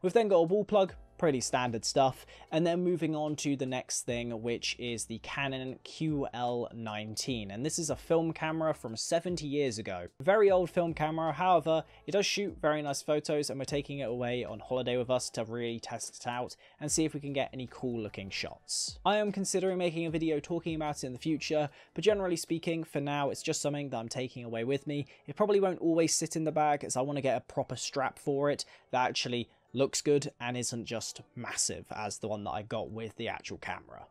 We've then got a wall plug, pretty standard stuff. And then moving on to the next thing, which is the Canon QL19. And this is a film camera from 70 years ago. Very old film camera, however, it does shoot very nice photos and we're taking it away on holiday with us to really test it out and see if we can get any cool looking shots. I am considering making a video talking about it in the future, but generally speaking, for now, it's just something that I'm taking away with me. It probably won't always sit in the bag as I want to get a proper strap for it that actually looks good and isn't just massive as the one that I got with the actual camera.